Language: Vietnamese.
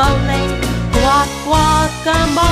mau lên quạt quạt cam bao